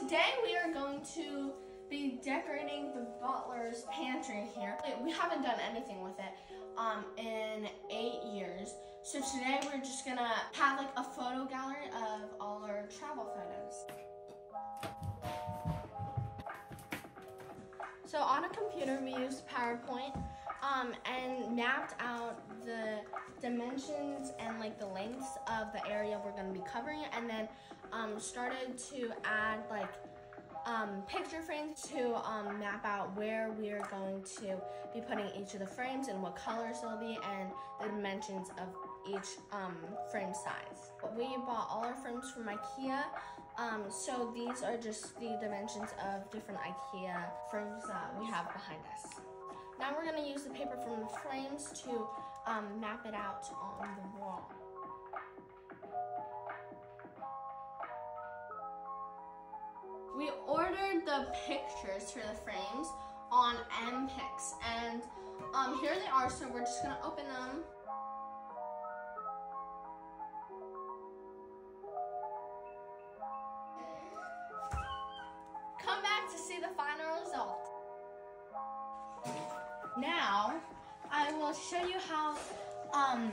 today we are going to be decorating the butler's pantry here. We haven't done anything with it um, in eight years. So today we're just gonna have like a photo gallery of all our travel photos. So on a computer we um, and mapped out the dimensions and like the lengths of the area we're gonna be covering and then um, started to add like um, picture frames to um, map out where we're going to be putting each of the frames and what colors they'll be and the dimensions of each um, frame size. We bought all our frames from Ikea, um, so these are just the dimensions of different Ikea frames that we have behind us. Now we're gonna use the paper from the frames to um, map it out on the wall. We ordered the pictures for the frames on MPix and um, here they are, so we're just gonna open them. I will show you how um,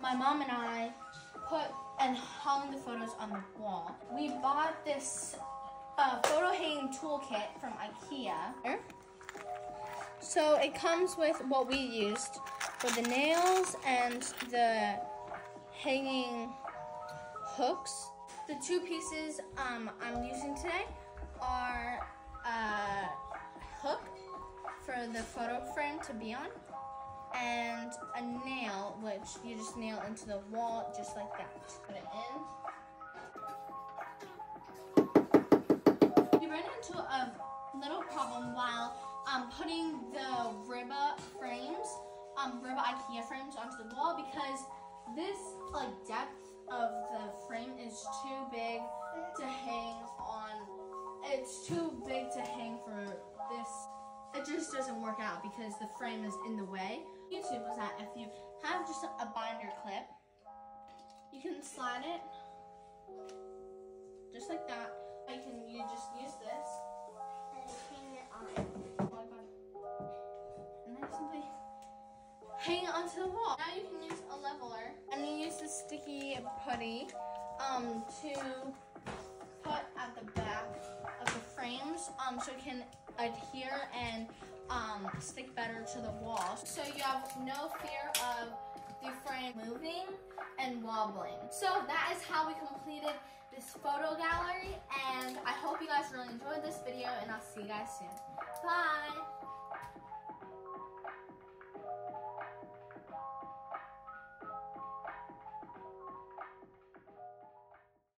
my mom and I put and hung the photos on the wall. We bought this uh, photo hanging toolkit from Ikea. So it comes with what we used for the nails and the hanging hooks. The two pieces um, I'm using today are a hook for the photo frame to be on and a nail which you just nail into the wall just like that. Put it in. We ran into a little problem while um, putting the Ribba frames, um, Ribba Ikea frames onto the wall because this like depth of the frame is too big to hang on. It's too big to hang because the frame is in the way. YouTube was that if you have just a binder clip, you can slide it just like that. You can you just use this and hang it on. and then simply hang it onto the wall. Now you can use a leveler and you use the sticky putty um, to put at the back of the frames um, so it can adhere and um, stick better to the wall. So you have no fear of the frame moving and wobbling. So that is how we completed this photo gallery and I hope you guys really enjoyed this video and I'll see you guys soon. Bye!